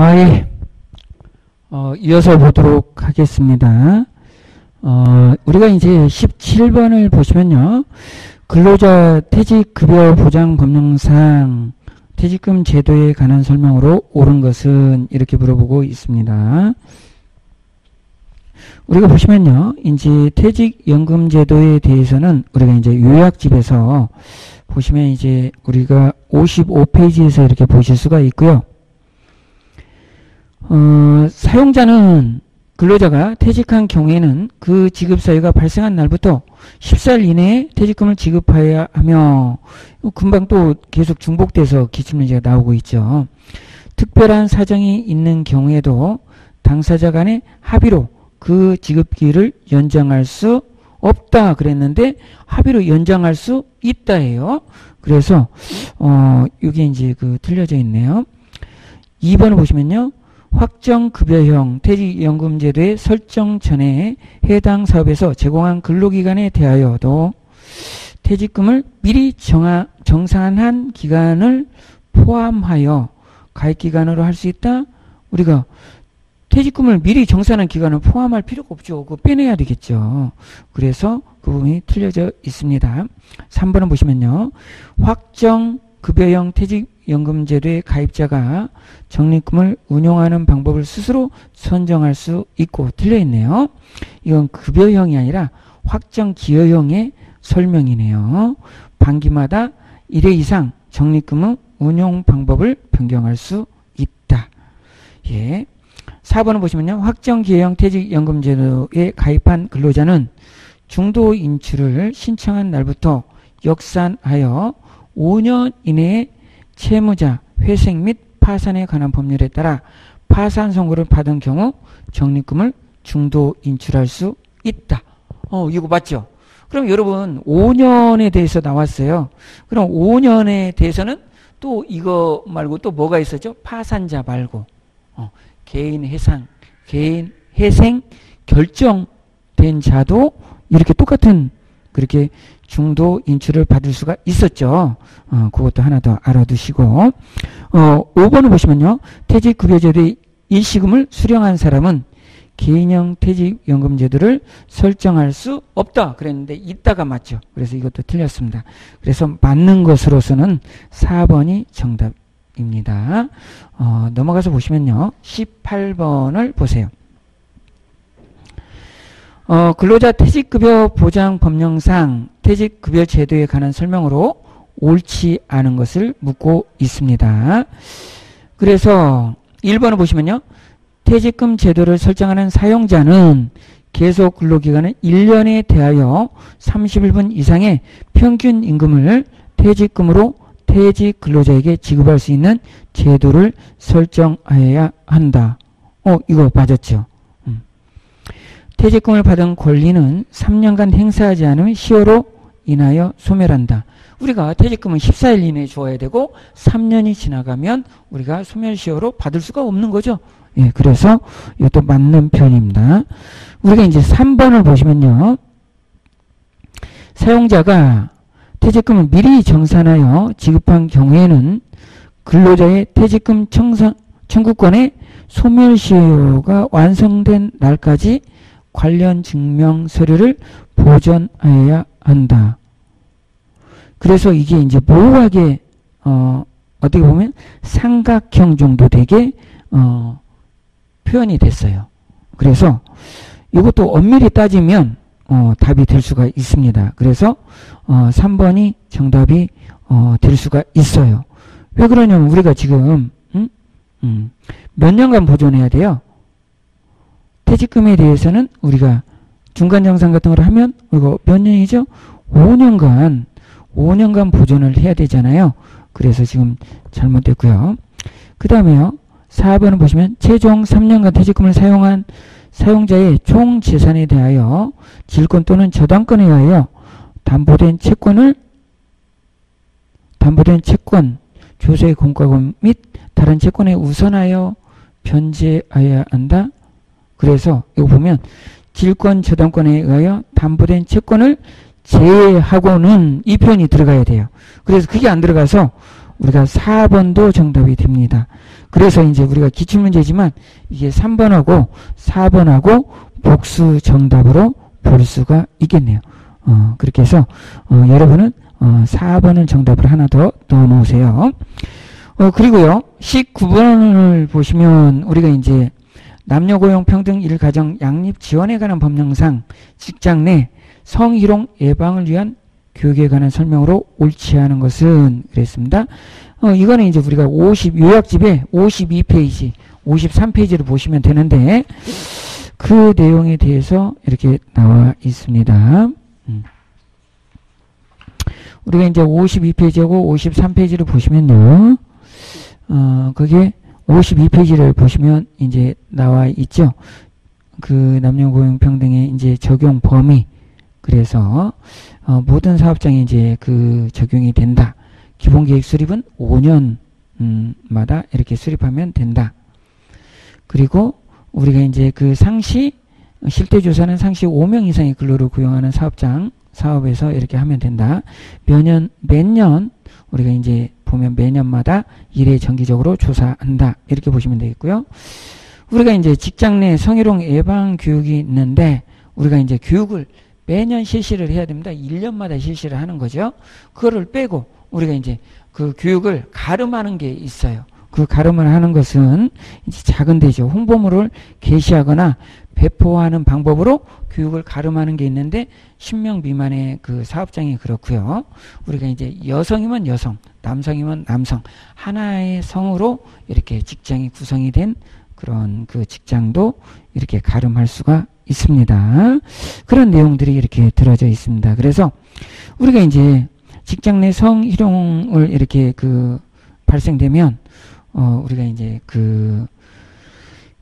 아, 예. 어, 이어서 보도록 하겠습니다. 어, 우리가 이제 17번을 보시면요. 근로자 퇴직급여 보장 법령상 퇴직금 제도에 관한 설명으로 옳은 것은 이렇게 물어보고 있습니다. 우리가 보시면요. 이제 퇴직연금 제도에 대해서는 우리가 이제 요약집에서 보시면 이제 우리가 55페이지에서 이렇게 보실 수가 있고요. 어, 사용자는 근로자가 퇴직한 경우에는 그 지급 사유가 발생한 날부터 14일 이내에 퇴직금을 지급해야 하며 금방 또 계속 중복돼서 기출 문제가 나오고 있죠. 특별한 사정이 있는 경우에도 당사자 간의 합의로 그 지급기를 연장할 수 없다 그랬는데 합의로 연장할 수 있다 해요. 그래서 어 이게 이제 그 틀려져 있네요. 2번을 보시면요. 확정급여형 퇴직연금제도의 설정 전에 해당 사업에서 제공한 근로기간에 대하여도 퇴직금을 미리 정하, 정산한 기간을 포함하여 가입기간으로 할 수 있다? 우리가 퇴직금을 미리 정산한 기간을 포함할 필요가 없죠. 그거 빼내야 되겠죠. 그래서 그 부분이 틀려져 있습니다. 3번을 보시면요. 확정 급여형 퇴직연금제도의 가입자가 적립금을 운용하는 방법을 스스로 선정할 수 있고 틀려있네요. 이건 급여형이 아니라 확정 기여형의 설명이네요. 반기마다 1회 이상 적립금의 운용 방법을 변경할 수 있다. 예. 4번을 보시면요. 확정기여형 퇴직연금제도에 가입한 근로자는 중도 인출을 신청한 날부터 역산하여 5년 이내에 채무자 회생 및 파산에 관한 법률에 따라 파산 선고를 받은 경우 적립금을 중도 인출할 수 있다. 어, 이거 맞죠? 그럼 여러분 5년에 대해서 나왔어요. 그럼 5년에 대해서는 또 이거 말고 또 뭐가 있었죠? 파산자 말고 어, 개인 해상, 개인 회생 결정된 자도 이렇게 똑같은 그렇게 중도 인출을 받을 수가 있었죠. 어, 그것도 하나 더 알아두시고 어, 5번을 보시면요. 퇴직급여제도의 일시금을 수령한 사람은 개인형 퇴직연금제도를 설정할 수 없다 그랬는데 있다가 맞죠. 그래서 이것도 틀렸습니다. 그래서 맞는 것으로서는 4번이 정답입니다. 어, 넘어가서 보시면요. 18번을 보세요. 어, 근로자 퇴직급여 보장 법령상 퇴직급여 제도에 관한 설명으로 옳지 않은 것을 묻고 있습니다. 그래서 1번을 보시면요. 퇴직금 제도를 설정하는 사용자는 계속 근로기간은 1년에 대하여 31분 이상의 평균 임금을 퇴직금으로 퇴직 근로자에게 지급할 수 있는 제도를 설정하여야 한다. 어, 이거 맞았죠? 음. 퇴직금을 받은 권리는 3년간 행사하지 않으면 시효로 인하여 소멸한다. 우리가 퇴직금은 14일 이내에 줘야 되고 3년이 지나가면 우리가 소멸시효로 받을 수가 없는 거죠. 예, 그래서 이것도 맞는 편입니다. 우리가 이제 3번을 보시면요. 사용자가 퇴직금을 미리 정산하여 지급한 경우에는 근로자의 퇴직금 청구권의 소멸시효가 완성된 날까지 관련 증명 서류를 보존하여야 한다. 그래서 이게 이제 모호하게 어, 어떻게 보면 삼각형 정도 되게 어, 표현이 됐어요. 그래서 이것도 엄밀히 따지면 어, 답이 될 수가 있습니다. 그래서 어, 3번이 정답이 어, 될 수가 있어요. 왜 그러냐면 우리가 지금 음? 음, 몇 년간 보존해야 돼요? 퇴직금에 대해서는 우리가 중간 정산 같은 걸 하면 이거 몇 년이죠? 5년간 5년간 보존을 해야 되잖아요. 그래서 지금 잘못됐고요. 그 다음에요. 4번을 보시면 최종 3년간 퇴직금을 사용한 사용자의 총 재산에 대하여 질권 또는 저당권에 의하여 담보된 채권을 담보된 채권, 조세 공과금 및 다른 채권에 우선하여 변제하여야 한다. 그래서 이거 보면 질권 저당권에 의하여 담보된 채권을 제하고는 이 표현이 들어가야 돼요. 그래서 그게 안 들어가서 우리가 4번도 정답이 됩니다. 그래서 이제 우리가 기출문제지만 이게 3번하고 4번하고 복수 정답으로 볼 수가 있겠네요. 어, 그렇게 해서 어, 여러분은 어, 4번을 정답을 하나 더 넣어 놓으세요. 어, 그리고요. 19번을 보시면 우리가 이제 남녀 고용 평등 일가정 양립 지원에 관한 법령상 직장 내 성희롱 예방을 위한 교육에 관한 설명으로 옳지 않은 것은 그랬습니다. 어, 이거는 이제 우리가 50 요약집에 52페이지, 53페이지를 보시면 되는데 그 내용에 대해서 이렇게 나와 있습니다. 음. 우리가 이제 52페이지하고 53페이지를 보시면요. 어, 그게 52페이지를 보시면 이제 나와 있죠. 그 남녀 고용 평등의 이제 적용 범위. 그래서 어, 모든 사업장에 이제 그 적용이 된다. 기본 계획 수립은 5년마다 이렇게 수립하면 된다. 그리고 우리가 이제 그 상시 실태 조사는 상시 5명 이상의 근로를 구용하는 사업장 사업에서 이렇게 하면 된다. 매년 우리가 이제 보면 매년마다 일회 정기적으로 조사한다. 이렇게 보시면 되겠고요. 우리가 이제 직장 내 성희롱 예방 교육이 있는데 우리가 이제 교육을 매년 실시를 해야 됩니다. 1년마다 실시를 하는 거죠. 그거를 빼고 우리가 이제 그 교육을 가름하는 게 있어요. 그 가름을 하는 것은 이제 작은 데죠. 홍보물을 게시하거나 배포하는 방법으로 교육을 가름하는 게 있는데 10명 미만의 그 사업장이 그렇고요. 우리가 이제 여성이면 여성, 남성이면 남성 하나의 성으로 이렇게 직장이 구성이 된 그런 그 직장도 이렇게 가름할 수가 있습니다. 그런 내용들이 이렇게 들어져 있습니다. 그래서 우리가 이제 직장 내 성희롱을 이렇게 그 발생되면 어 우리가 이제 그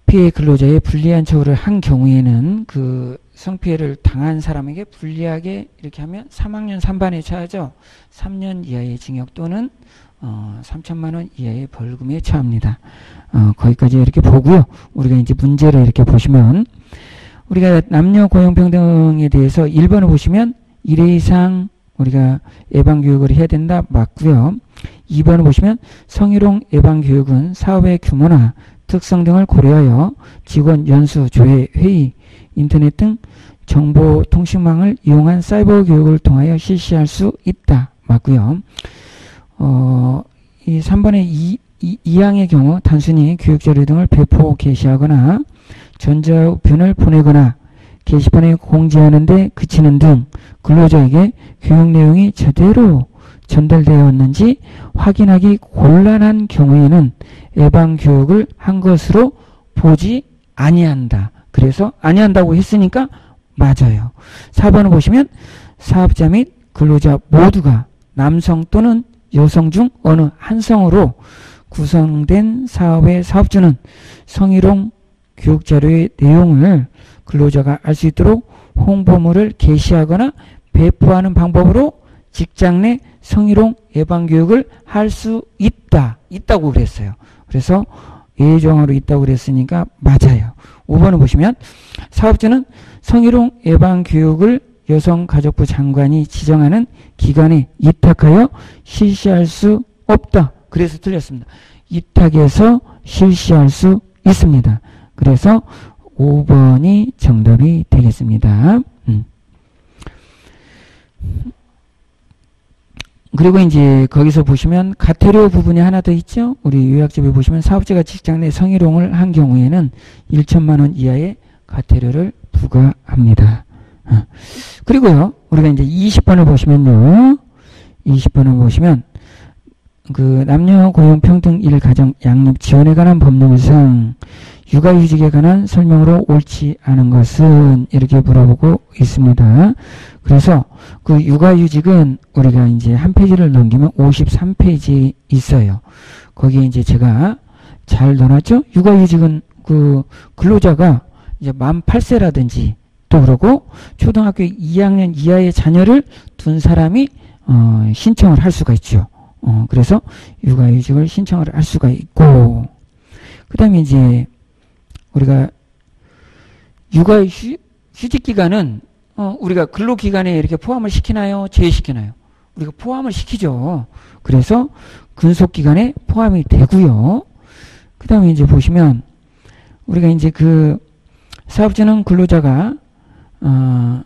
피해 근로자의 불리한 처우를 한 경우에는 그 성피해를 당한 사람에게 불리하게 이렇게 하면 3학년 3반에 처하죠. 3년 이하의 징역 또는 어, 3천만 원 이하의 벌금에 처합니다. 어, 거기까지 이렇게 보고요. 우리가 이제 문제를 이렇게 보시면 우리가 남녀 고용평등에 대해서 1번을 보시면 1회 이상 우리가 예방교육을 해야 된다 맞고요. 2번을 보시면 성희롱 예방교육은 사업의 규모나 특성 등을 고려하여 직원 연수, 조회, 회의, 인터넷 등 정보통신망을 이용한 사이버 교육을 통하여 실시할 수 있다. 맞고요. 어, 이 3번의 2, 2, 2항의 경우 단순히 교육 자료 등을 배포 게시하거나 전자우편을 보내거나 게시판에 공지하는데 그치는 등 근로자에게 교육 내용이 제대로 전달되었는지 확인하기 곤란한 경우에는 예방 교육을 한 것으로 보지 아니한다. 그래서 아니한다고 했으니까 맞아요. 4번을 보시면 사업자 및 근로자 모두가 남성 또는 여성 중 어느 한 성으로 구성된 사업의 사업주는 성희롱 교육자료의 내용을 근로자가 알 수 있도록 홍보물을 게시하거나 배포하는 방법으로 직장 내 성희롱 예방교육을 할 수 있다. 있다고 그랬어요. 그래서 예정으로 있다고 그랬으니까 맞아요. 5번을 보시면 사업주는 성희롱 예방 교육을 여성가족부 장관이 지정하는 기관에 위탁하여 실시할 수 없다. 그래서 틀렸습니다. 위탁해서 실시할 수 있습니다. 그래서 5번이 정답이 되겠습니다. 음. 그리고 이제 거기서 보시면 가태료 부분이 하나 더 있죠. 우리 요약집에 보시면 사업자가 직장 내 성희롱을 한 경우에는 1천만 원 이하의 가태료를 부과합니다. 어. 그리고요. 우리가 이제 20번을 보시면요. 20번을 보시면 그 남녀 고용 평등 일 가정 양립 지원에 관한 법률상 육아휴직에 관한 설명으로 옳지 않은 것은 이렇게 물어보고 있습니다. 그래서 그 육아휴직은 우리가 이제 한 페이지를 넘기면 53페이지 있어요. 거기에 이제 제가 잘 넣어놨죠? 육아휴직은 그 근로자가 이제 만 8세라든지 또 그러고 초등학교 2학년 이하의 자녀를 둔 사람이 어, 신청을 할 수가 있죠. 어, 그래서 육아휴직을 신청을 할 수가 있고 그 다음에 이제 우리가 육아 휴, 휴직 기간은 어, 우리가 근로 기간에 이렇게 포함을 시키나요? 제외시키나요? 우리가 포함을 시키죠. 그래서 근속 기간에 포함이 되고요. 그 다음에 이제 보시면 우리가 이제 그 사업주는 근로자가 어,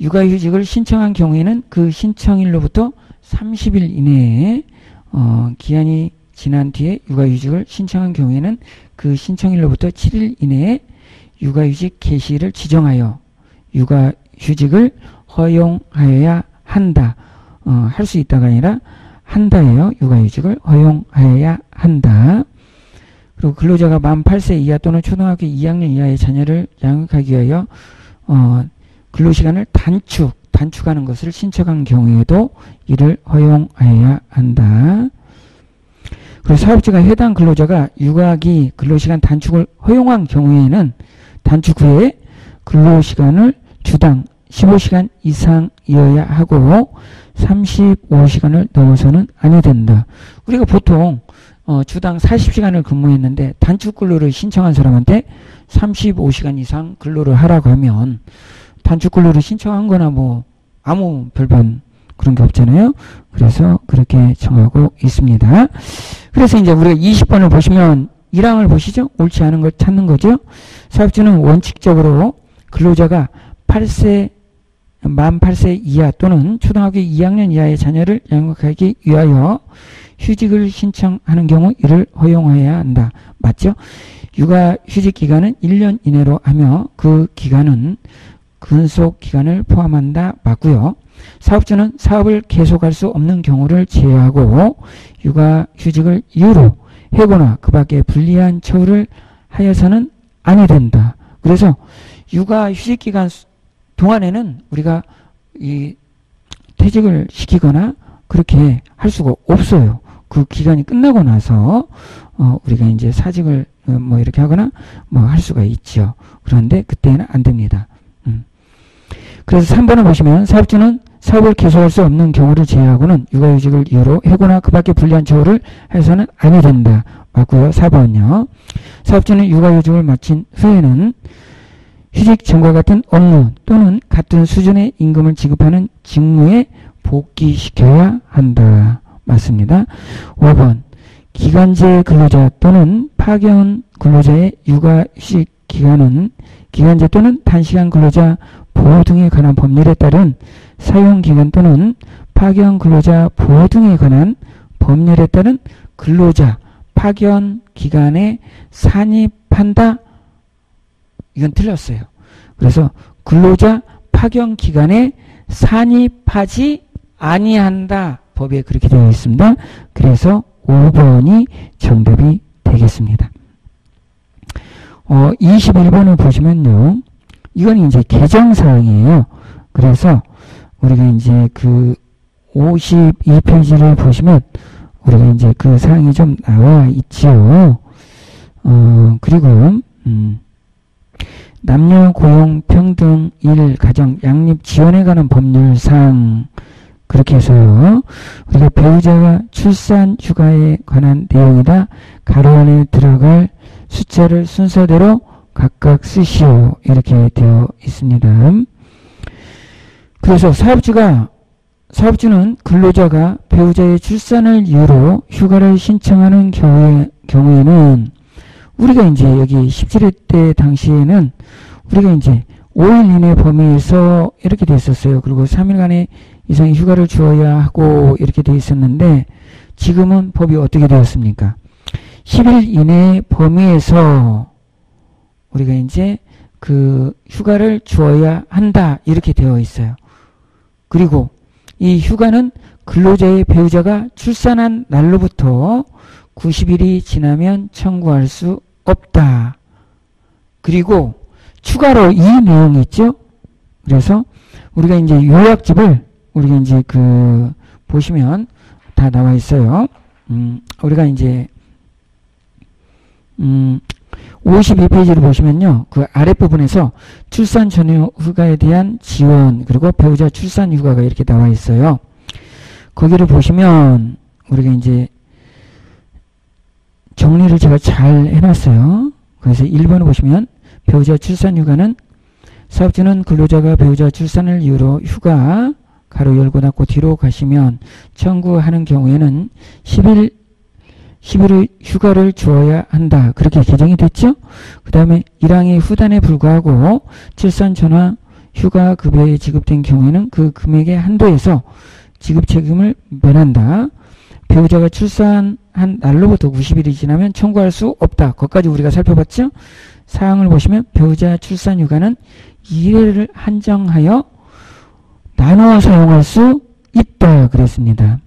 육아휴직을 신청한 경우에는 그 신청일로부터 30일 이내에 어, 기한이 지난 뒤에 육아휴직을 신청한 경우에는 그 신청일로부터 7일 이내에 육아휴직 개시를 지정하여 육아 휴직을 허용하여야 한다. 어, 할 수 있다가 아니라 한다예요. 육아휴직을 허용하여야 한다. 그리고 근로자가 만 8세 이하 또는 초등학교 2학년 이하의 자녀를 양육하기 위하여 어, 근로시간을 단축, 단축하는 것을 신청한 경우에도 이를 허용하여야 한다. 그리고 사업주가 해당 근로자가 육아기 근로시간 단축을 허용한 경우에는 단축 후에 근로시간을 주당 15시간 이상이어야 하고 35시간을 넘어서는 아니 된다. 우리가 보통 어, 주당 40시간을 근무했는데 단축 근로를 신청한 사람한테 35시간 이상 근로를 하라고 하면 단축 근로를 신청한 거나 뭐 아무 별반 그런 게 없잖아요. 그래서 그렇게 정하고 있습니다. 그래서 이제 우리가 20번을 보시면 1항을 보시죠. 옳지 않은 걸 찾는 거죠. 사업주는 원칙적으로 근로자가 8세 만 8세 이하 또는 초등학교 2학년 이하의 자녀를 양육하기 위하여 휴직을 신청하는 경우 이를 허용해야 한다. 맞죠? 육아 휴직 기간은 1년 이내로 하며 그 기간은 근속 기간을 포함한다. 맞고요. 사업주는 사업을 계속할 수 없는 경우를 제외하고 육아 휴직을 이유로 해거나 그 밖에 불리한 처우를 하여서는 아니 된다. 그래서 육아 휴직 기간 동안에는 우리가 이 퇴직을 시키거나 그렇게 할 수가 없어요. 그 기간이 끝나고 나서 어 우리가 이제 사직을 어, 뭐 이렇게 하거나 뭐 할 수가 있죠. 그런데 그때는 안 됩니다. 음. 그래서 3번을 보시면 사업주는 사업을 계속할 수 없는 경우를 제외하고는 육아휴직을 이유로 해고나 그 밖에 불리한 처우를 해서는 아니 된다. 맞고요. 4번요. 사업주는 육아휴직을 마친 후에는 휴직 전과 같은 업무 또는 같은 수준의 임금을 지급하는 직무에 복귀시켜야 한다. 맞습니다. 5번 기간제 근로자 또는 파견 근로자의 육아 휴직 기간은 기간제 또는 단시간 근로자 보호 등에 관한 법률에 따른 사용기간 또는 파견 근로자 보호 등에 관한 법률에 따른 근로자 파견 기간에 산입한다 이건 틀렸어요. 그래서 근로자 파견 기간에 산입하지 아니한다. 법에 그렇게 되어 있습니다. 그래서 5번이 정답이 되겠습니다. 어, 21번을 보시면요. 이건 이제 개정사항이에요. 그래서 우리가 이제 그 52페이지를 보시면 우리가 이제 그 사항이 좀 나와 있지요. 어, 그리고, 음, 남녀 고용 평등 일 가정 양립 지원에 관한 법률상 그렇게 해서요. 우리가 배우자가 출산 휴가에 관한 내용이다. 가로 안에 들어갈 숫자를 순서대로 각각 쓰시오. 이렇게 되어 있습니다. 그래서 사업주가 사업주는 근로자가 배우자의 출산을 이유로 휴가를 신청하는 경우에, 경우에는 우리가 이제 여기 17회 때 당시에는 우리가 이제 5일 이내 범위에서 이렇게 돼 있었어요. 그리고 3일간의 이상의 휴가를 주어야 하고 이렇게 돼 있었는데 지금은 법이 어떻게 되었습니까? 10일 이내 범위에서 우리가 이제 그 휴가를 주어야 한다 이렇게 되어 있어요. 그리고 이 휴가는 근로자의 배우자가 출산한 날로부터 90일이 지나면 청구할 수 없다. 그리고 추가로 이 내용이 있죠. 그래서 우리가 이제 요약집을 우리가 이제 그 보시면 다 나와 있어요. 음, 우리가 이제 음, 52페이지를 보시면요. 그 아랫부분에서 출산 전후 휴가에 대한 지원 그리고 배우자 출산 휴가가 이렇게 나와 있어요. 거기를 보시면 우리가 이제 정리를 제가 잘 해놨어요. 그래서 1번을 보시면 배우자 출산 휴가는 사업주는 근로자가 배우자 출산을 이유로 휴가 가로 열고 닫고 뒤로 가시면 청구하는 경우에는 10일 10일의 휴가를 주어야 한다. 그렇게 개정이 됐죠? 그 다음에 1항의 후단에 불구하고 출산 전화 휴가 급여에 지급된 경우에는 그 금액의 한도에서 지급 책임을 면한다. 배우자가 출산 한 날로부터 90일이 지나면 청구할 수 없다. 거기까지 우리가 살펴봤죠? 사항을 보시면 배우자 출산 휴가는 1회를 한정하여 나누어 사용할 수 있다. 그랬습니다.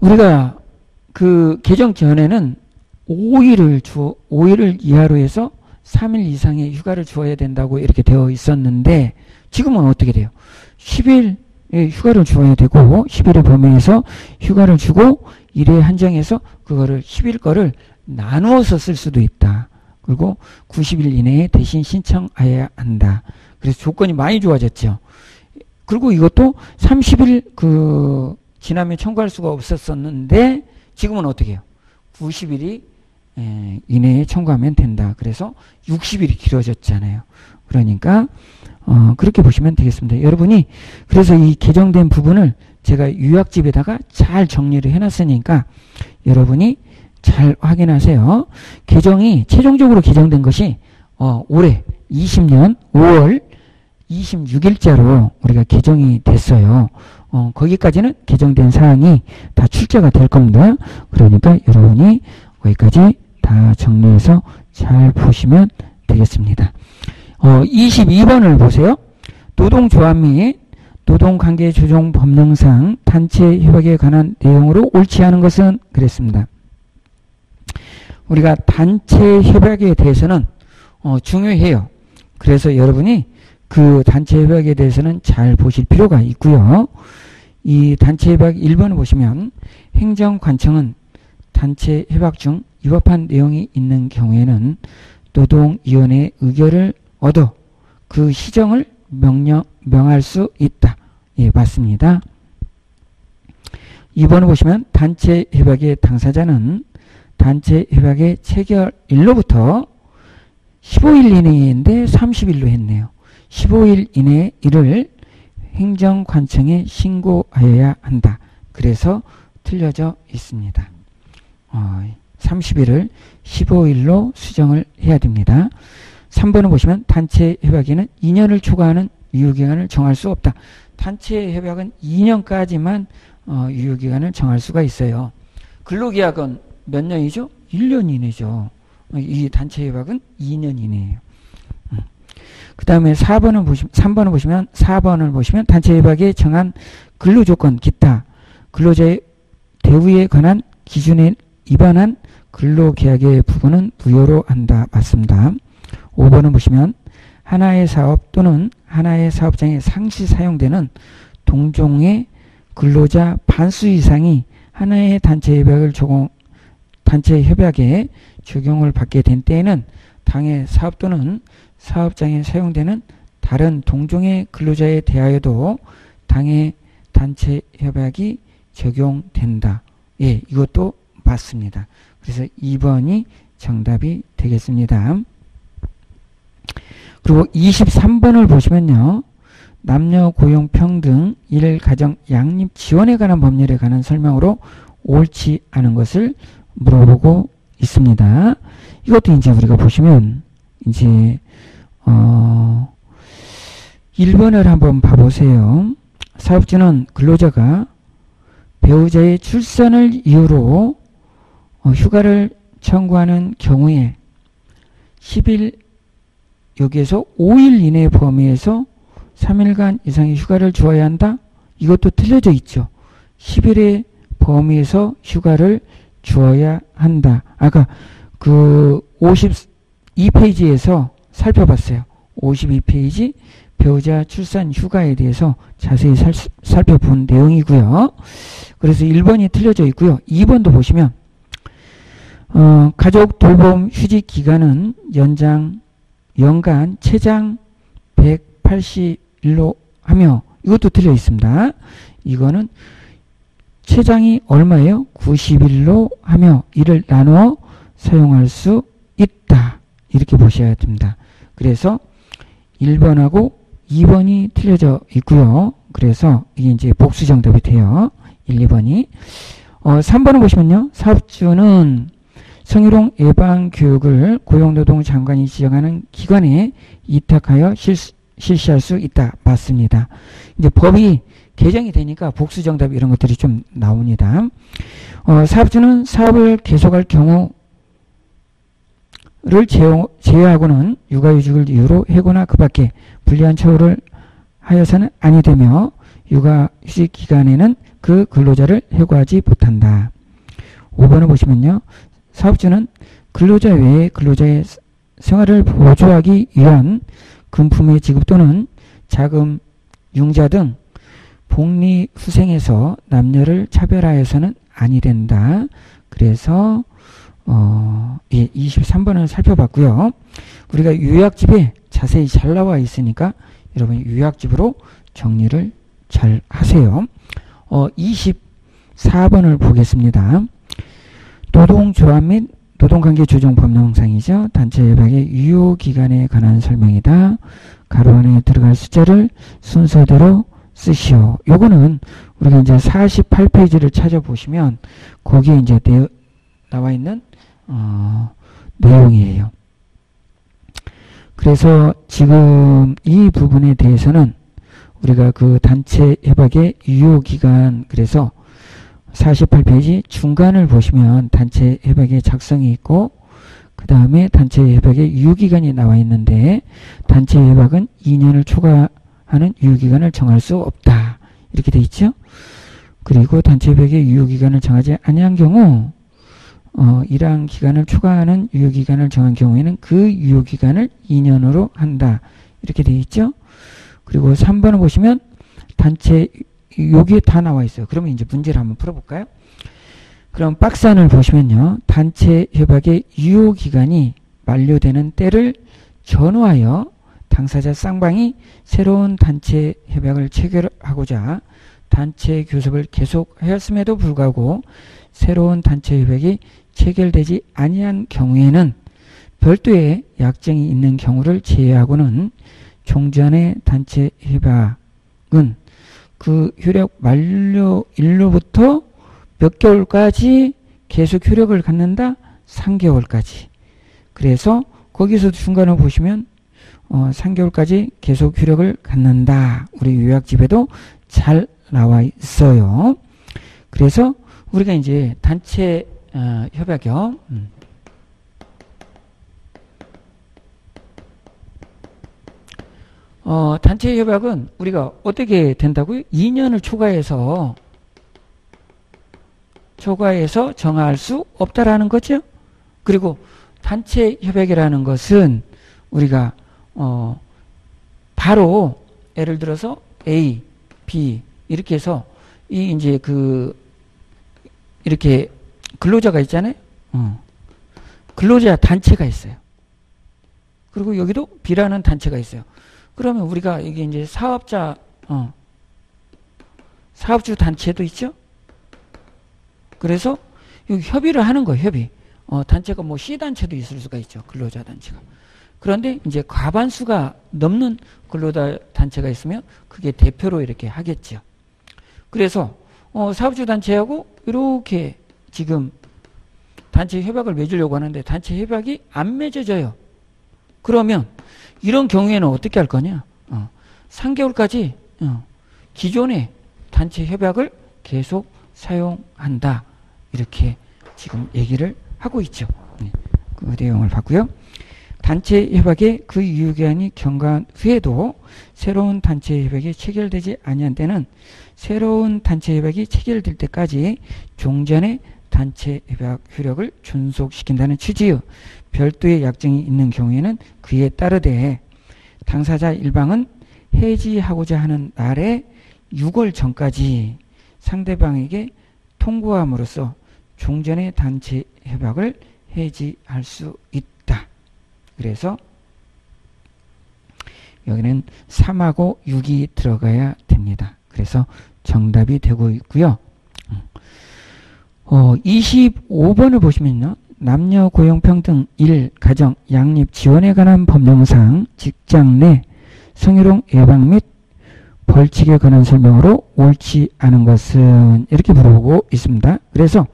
우리가 그 개정 전에는 5일을 주 5일을 이하로 해서 3일 이상의 휴가를 주어야 된다고 이렇게 되어 있었는데 지금은 어떻게 돼요? 10일 휴가를 주어야 되고 10일의 범위에서 휴가를 주고 일에 한정해서 그거를 10일 거를 나누어서 쓸 수도 있다. 그리고 90일 이내에 대신 신청해야 한다. 그래서 조건이 많이 좋아졌죠. 그리고 이것도 30일 그 지나면 청구할 수가 없었었는데 지금은 어떻게 해요? 90일이 이내에 청구하면 된다. 그래서 60일이 길어졌잖아요. 그러니까 어, 그렇게 보시면 되겠습니다. 여러분이 그래서 이 개정된 부분을 제가 유학집에다가 잘 정리를 해놨으니까 여러분이 잘 확인하세요. 개정이 최종적으로 개정된 것이 어, 올해 20년 5월 26일자로 우리가 개정이 됐어요. 어, 거기까지는 개정된 사항이 다 출제가 될 겁니다. 그러니까 여러분이 거기까지 다 정리해서 잘 보시면 되겠습니다. 어, 22번을 보세요. 노동조합 및 노동관계 조정 법령상 단체 협약에 관한 내용으로 옳지 않은 것은 그랬습니다. 우리가 단체 협약에 대해서는 어, 중요해요. 그래서 여러분이 그 단체 협약에 대해서는 잘 보실 필요가 있고요. 이 단체 협약 1번을 보시면 행정관청은 단체 협약 중 위법한 내용이 있는 경우에는 노동위원회 의결을 얻어 그 시정을 명령, 명할 수 있다. 예, 맞습니다. 2번을 보시면 단체 협약의 당사자는 단체 협약의 체결일로부터 15일 이내인데 30일로 했네요. 15일 이내 이를 행정관청에 신고하여야 한다. 그래서 틀려져 있습니다. 어, 30일을 15일로 수정을 해야 됩니다. 3번을 보시면 단체 협약에는 2년을 초과하는 유효기간을 정할 수 없다. 단체 협약은 2년까지만 어, 유효기간을 정할 수가 있어요. 근로계약은 몇 년이죠? 1년 이내죠. 이 단체 협약은 2년 이내예요. 그 다음에 4번을 보시면, 3번을 보시면, 4번을 보시면 단체 협약에 정한 근로 조건, 기타, 근로자의 대우에 관한 기준에 위반한 근로계약의 부분은 무효로 한다. 맞습니다. 5번을 보시면 하나의 사업 또는 하나의 사업장에 상시 사용되는 동종의 근로자 반수 이상이 하나의 단체 협약을 적용, 단체 협약에 적용을 받게 된 때에는 당의 사업 또는 사업장에 사용되는 다른 동종의 근로자에 대하여도 당의 단체 협약이 적용된다. 예, 이것도 맞습니다. 그래서 2번이 정답이 되겠습니다. 그리고 23번을 보시면요. 남녀 고용 평등 일 가정 양립 지원에 관한 법률에 관한 설명으로 옳지 않은 것을 물어보고 있습니다. 이것도 이제 우리가 보시면 이제 어 1번을 한번 봐보세요. 사업주는 근로자가 배우자의 출산을 이유로 어, 휴가를 청구하는 경우에 10일 여기에서 5일 이내 범위에서 3일간 이상의 휴가를 주어야 한다? 이것도 틀려져 있죠. 10일의 범위에서 휴가를 주어야 한다. 아까 그 52페이지에서 살펴봤어요. 52페이지 배우자 출산 휴가에 대해서 자세히 살, 살펴본 내용이고요. 그래서 1번이 틀려져 있고요. 2번도 보시면 어, 가족 돌봄 휴직 기간은 연장 연간 최장 180일로 하며 이것도 틀려 있습니다. 이거는 최장이 얼마예요? 90일로 하며 이를 나누어 사용할 수 있다. 이렇게 보셔야 됩니다. 그래서 1번하고 2번이 틀려져 있고요. 그래서 이게 이제 복수 정답이 돼요. 1, 2번이. 어, 어, 3번을 보시면요. 사업주는 성희롱 예방 교육을 고용노동 장관이 지정하는 기관에 이탁하여 실, 실시할 수 있다. 맞습니다. 이제 법이 개정이 되니까 복수 정답 이런 것들이 좀 나옵니다. 어, 사업주는 사업을 계속할 경우를 제외하고는 육아휴직을 이유로 해고나 그 밖에 불리한 처우를 하여서는 아니 되며 육아휴직 기간에는 그 근로자를 해고하지 못한다. 5번을 보시면요. 사업주는 근로자 외에 근로자의 생활을 보조하기 위한 금품의 지급 또는 자금, 융자 등 복리 후생에서 남녀를 차별하여서는 아니 된다. 그래서 어, 예, 23번을 살펴봤고요. 우리가 요약집에 자세히 잘 나와 있으니까 여러분 요약집으로 정리를 잘 하세요. 어, 24번을 보겠습니다. 노동조합 및 노동관계 조정 법령상이죠. 단체 협약의 유효기간에 관한 설명이다. 가로 안에 들어갈 숫자를 순서대로 쓰시오. 요거는 우리가 이제 48페이지를 찾아보시면 거기에 이제 내, 나와 있는 어, 내용이에요. 그래서 지금 이 부분에 대해서는 우리가 그 단체 협약의 유효기간 그래서 48페이지 중간을 보시면 단체 협약의 작성이 있고 그 다음에 단체 협약의 유효기간이 나와 있는데 단체 협약은 2년을 초과하는 유효기간을 정할 수 없다. 이렇게 돼 있죠. 그리고 단체 협약의 유효기간을 정하지 아니한 경우 어, 일한 기간을 초과하는 유효기간을 정한 경우에는 그 유효기간을 2년으로 한다. 이렇게 돼 있죠. 그리고 3번을 보시면 단체 여기에 다 나와 있어요. 그러면 이제 문제를 한번 풀어볼까요? 그럼 박스 안을 보시면요. 단체 협약의 유효 기간이 만료되는 때를 전후하여 당사자 쌍방이 새로운 단체 협약을 체결하고자 단체 교섭을 계속하였음에도 불구하고 새로운 단체 협약이 체결되지 아니한 경우에는 별도의 약정이 있는 경우를 제외하고는 종전의 단체 협약은 그 효력 만료일로부터 몇 개월까지 계속 효력을 갖는다? 3개월까지. 그래서 거기서 중간에 보시면 어, 3개월까지 계속 효력을 갖는다. 우리 요약집에도 잘 나와 있어요. 그래서 우리가 이제 단체 어, 협약이요. 음. 어, 단체 협약은 우리가 어떻게 된다고요? 2년을 초과해서 초과해서 정할 수 없다라는 거죠. 그리고 단체 협약이라는 것은 우리가 어 바로 예를 들어서 A, B 이렇게 해서 이 이제 그 이렇게 근로자가 있잖아요. 어. 근로자 단체가 있어요. 그리고 여기도 B라는 단체가 있어요. 그러면 우리가 이게 이제 사업자, 어, 사업주 단체도 있죠? 그래서 여기 협의를 하는 거예요, 협의. 어, 단체가 뭐 C단체도 있을 수가 있죠. 근로자 단체가. 그런데 이제 과반수가 넘는 근로자 단체가 있으면 그게 대표로 이렇게 하겠죠. 그래서 어, 사업주 단체하고 이렇게 지금 단체 협약을 맺으려고 하는데 단체 협약이 안 맺어져요. 그러면 이런 경우에는 어떻게 할 거냐? 어, 3개월까지 어, 기존의 단체 협약을 계속 사용한다. 이렇게 지금 얘기를 하고 있죠. 네, 그 내용을 봤고요. 단체 협약의 그 유효기한이 경과한 후에도 새로운 단체 협약이 체결되지 아니한 때는 새로운 단체 협약이 체결될 때까지 종전의 단체 협약 효력을 존속시킨다는 취지의 별도의 약정이 있는 경우에는 그에 따르되 당사자 일방은 해지하고자 하는 날에 6월 전까지 상대방에게 통보함으로써 종전의 단체 협약을 해지할 수 있다. 그래서 여기는 3하고 6이 들어가야 됩니다. 그래서 정답이 되고 있고요. 어, 25번을 보시면요. 남녀 고용 평등 1 가정 양립 지원에 관한 법령상 직장 내 성희롱 예방 및 벌칙에 관한 설명으로 옳지 않은 것은 이렇게 물어보고 있습니다. 그래서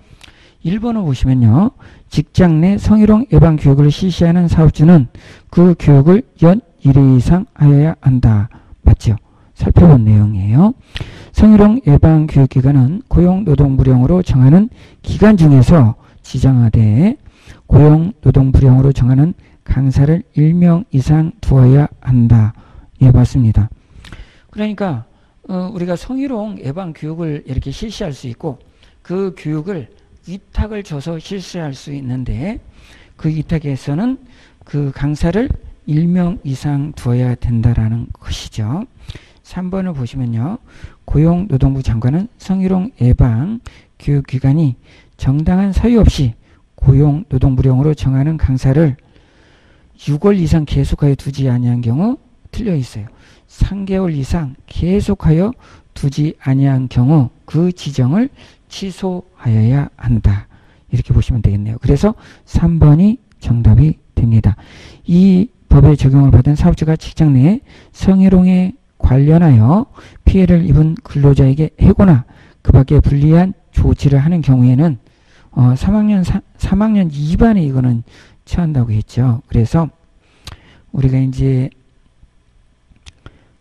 1번을 보시면요. 직장 내 성희롱 예방 교육을 실시하는 사업주는 그 교육을 연 1회 이상 하여야 한다. 맞죠? 살펴본 내용이에요. 성희롱 예방 교육기간은 고용노동부령으로 정하는 기간 중에서 지정하되 고용 노동부령으로 정하는 강사를 1명 이상 두어야 한다. 예, 맞습니다. 그러니까 어, 우리가 성희롱 예방 교육을 이렇게 실시할 수 있고 그 교육을 위탁을 줘서 실시할 수 있는데 그 위탁에서는 그 강사를 1명 이상 두어야 된다라는 것이죠. 3번을 보시면요. 고용노동부 장관은 성희롱 예방 교육기관이 정당한 사유 없이 고용 노동부령으로 정하는 강사를 6월 이상 계속하여 두지 아니한 경우 틀려 있어요. 3개월 이상 계속하여 두지 아니한 경우 그 지정을 취소하여야 한다. 이렇게 보시면 되겠네요. 그래서 3번이 정답이 됩니다. 이 법의 적용을 받은 사업주가 직장 내에 성희롱에 관련하여 피해를 입은 근로자에게 해고나 그 밖에 불리한 조치를 하는 경우에는 어, 3학년 3, 3학년 2반에 이거는 처한다고 했죠. 그래서 우리가 이제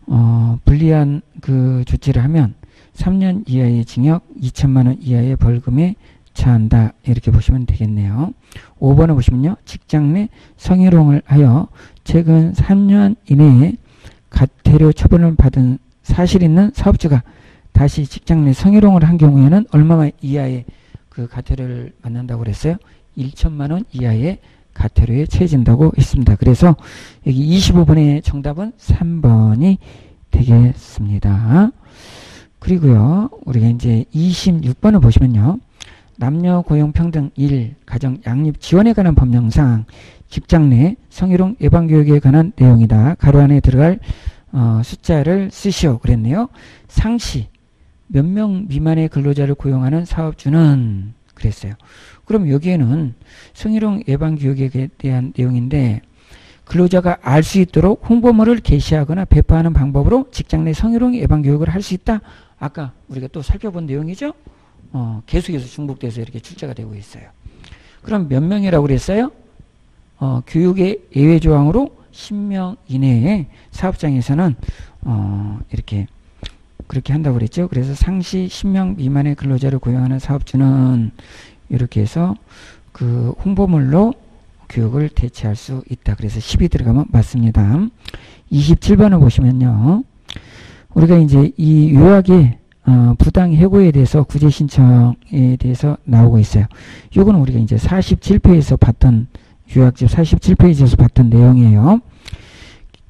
어, 불리한 그 조치를 하면 3년 이하의 징역 2천만 원 이하의 벌금에 처한다 이렇게 보시면 되겠네요. 5번을 보시면요. 직장 내 성희롱을 하여 최근 3년 이내에 가태료 처분을 받은 사실 있는 사업주가 다시 직장 내 성희롱을 한 경우에는 얼마 이하의 그 가태료를 받는다고 그랬어요? 1천만 원 이하의 가태료에 처해진다고 했습니다. 그래서 여기 25번의 정답은 3번이 되겠습니다. 그리고요, 우리가 이제 26번을 보시면요. 남녀 고용 평등 1 가정 양립 지원에 관한 법령상 직장 내 성희롱 예방 교육에 관한 내용이다. 가로 안에 들어갈 어, 숫자를 쓰시오 그랬네요. 상시 몇 명 미만의 근로자를 고용하는 사업주는 그랬어요. 그럼 여기에는 성희롱 예방 교육에 대한 내용인데 근로자가 알 수 있도록 홍보물을 게시하거나 배포하는 방법으로 직장 내 성희롱 예방 교육을 할 수 있다. 아까 우리가 또 살펴본 내용이죠. 어, 계속해서 중복돼서 이렇게 출제가 되고 있어요. 그럼 몇 명이라고 그랬어요? 어, 교육의 예외 조항으로 10명 이내에 사업장에서는 어, 이렇게 그렇게 한다고 그랬죠. 그래서 상시 10명 미만의 근로자를 고용하는 사업주는 이렇게 해서 그 홍보물로 교육을 대체할 수 있다. 그래서 10이 들어가면 맞습니다. 27번을 보시면요. 우리가 이제 이 요약에 어, 부당 해고에 대해서 구제 신청에 대해서 나오고 있어요. 요거는 우리가 이제 47페이지에서 봤던 요약집 47페이지에서 봤던 내용이에요.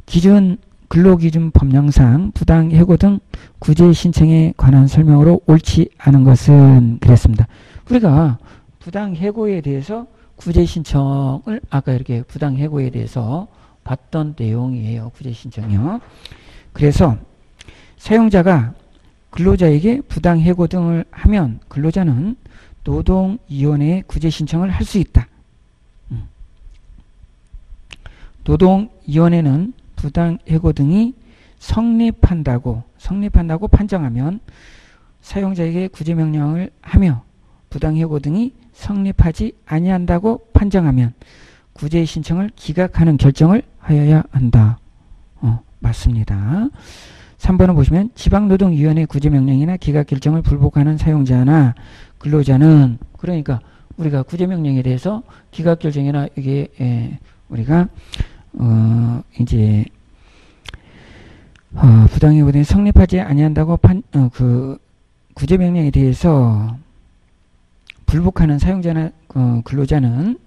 기준 근로기준 법령상 부당 해고 등 구제 신청에 관한 설명으로 옳지 않은 것은 그랬습니다. 우리가 부당 해고에 대해서 구제 신청을 아까 이렇게 부당 해고에 대해서 봤던 내용이에요. 구제 신청이요. 그래서 사용자가 근로자에게 부당 해고 등을 하면 근로자는 노동위원회에 구제 신청을 할 수 있다. 음. 노동위원회는 부당 해고 등이 성립한다고 성립한다고 판정하면 사용자에게 구제 명령을 하며 부당 해고 등이 성립하지 아니한다고 판정하면 구제 신청을 기각하는 결정을 하여야 한다. 어, 맞습니다. 3번을 보시면 지방노동위원회 구제명령이나 기각결정을 불복하는 사용자나 근로자는 그러니까 우리가 구제명령에 대해서 기각결정이나 이게 예, 우리가 어 이제 어, 부당해고등이 성립하지 아니한다고 판, 어, 그 구제 명령에 대해서 불복하는 사용자나 어, 근로자는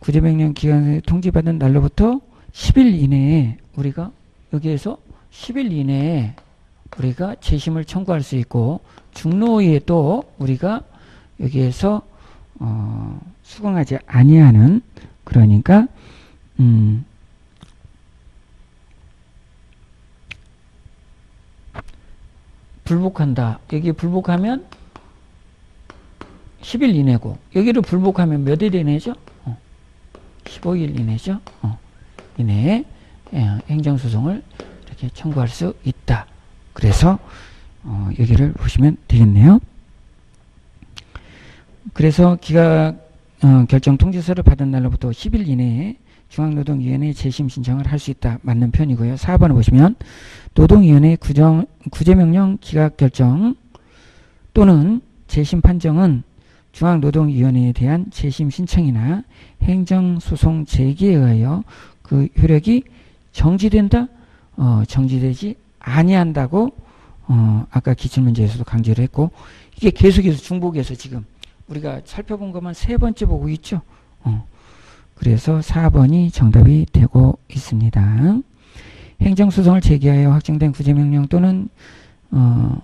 구제 명령 기간에 통지받은 날로부터 10일 이내에 우리가 여기에서 10일 이내에 우리가 재심을 청구할 수 있고 중노위에 또 우리가 여기에서 어, 수긍하지 아니하는 그러니까 음, 불복한다. 여기 불복하면 10일 이내고 여기를 불복하면 몇 일 이내죠? 어, 15일 이내죠? 어, 이내에 예, 행정소송을 이렇게 청구할 수 있다. 그래 그래서 어, 여기를 보시면 되겠네요. 그래서 기각 어, 결정 통지서를 받은 날로부터 10일 이내에 중앙노동위원회에 재심 신청을 할 수 있다. 맞는 편이고요. 4번을 보시면 노동위원회 구정, 구제명령 기각 결정 또는 재심 판정은 중앙노동위원회에 대한 재심 신청이나 행정소송 제기에 의하여 그 효력이 정지된다, 어, 정지되지 아니한다고 어, 아까 기출문제에서도 강조를 했고 이게 계속해서 중복해서 지금 우리가 살펴본 것만 세 번째 보고 있죠. 어. 그래서 4번이 정답이 되고 있습니다. 행정소송을 제기하여 확정된 구제명령 또는 어,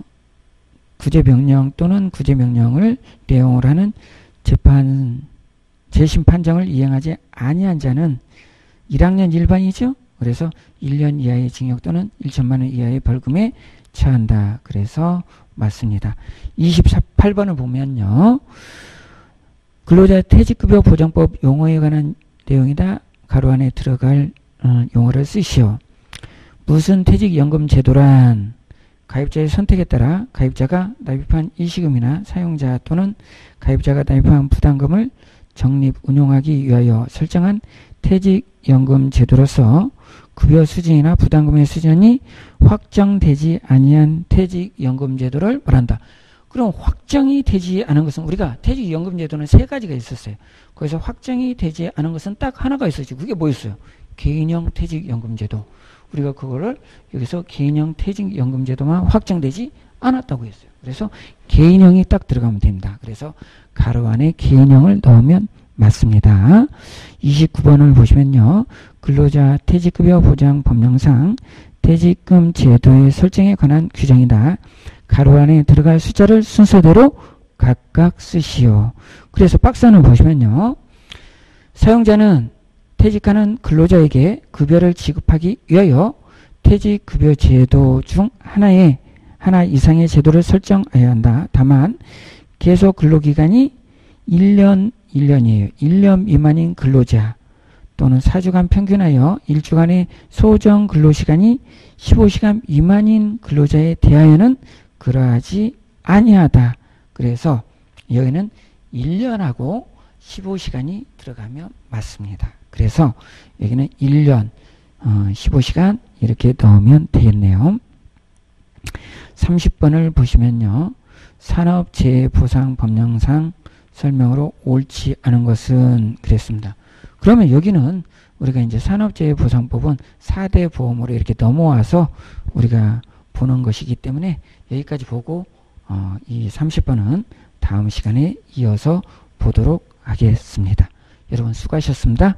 구제명령 또는 구제명령을 내용을 하는 재판 재심 판정을 이행하지 아니한 자는 1학년 일반이죠. 그래서 1년 이하의 징역 또는 1천만 원 이하의 벌금에 처한다. 그래서 맞습니다. 28번을 보면요. 근로자 퇴직급여 보장법 용어에 관한 내용이다. 가로 안에 들어갈 어, 용어를 쓰시오. 무슨 퇴직연금 제도란 가입자의 선택에 따라 가입자가 납입한 일시금이나 사용자 또는 가입자가 납입한 부담금을 적립 운용하기 위하여 설정한 퇴직연금 제도로서 급여 수준이나 부담금의 수준이 확정되지 아니한 퇴직연금 제도를 말한다. 그럼 확정이 되지 않은 것은 우리가 퇴직연금 제도는 세 가지가 있었어요. 거기서 확정이 되지 않은 것은 딱 하나가 있었죠. 그게 뭐였어요? 개인형 퇴직연금 제도. 우리가 그거를 여기서 개인형 퇴직연금 제도만 확정되지 않았다고 했어요. 그래서 개인형이 딱 들어가면 됩니다. 그래서 가로 안에 개인형을 넣으면 맞습니다. 29번을 보시면요. 근로자 퇴직급여 보장 법령상 퇴직금 제도의 설정에 관한 규정이다. 가로 안에 들어갈 숫자를 순서대로 각각 쓰시오. 그래서 박스는 보시면요. 사용자는 퇴직하는 근로자에게 급여를 지급하기 위하여 퇴직급여 제도 중 하나의 하나 이상의 제도를 설정해야 한다. 다만 계속 근로기간이 1년 1년이에요. 1년 미만인 근로자 또는 4주간 평균하여 1주간의 소정 근로시간이 15시간 미만인 근로자에 대하여는 그러하지 아니하다. 그래서 여기는 1년하고 15시간이 들어가면 맞습니다. 그래서 여기는 1년 어, 15시간 이렇게 넣으면 되겠네요. 30번을 보시면요. 산업재해보상법령상 설명으로 옳지 않은 것은 그랬습니다. 그러면 여기는 우리가 이제 산업재해보상법은 4대 보험으로 이렇게 넘어와서 우리가 보는 것이기 때문에 여기까지 보고 어, 이 30번은 다음 시간에 이어서 보도록 하겠습니다. 여러분 수고하셨습니다.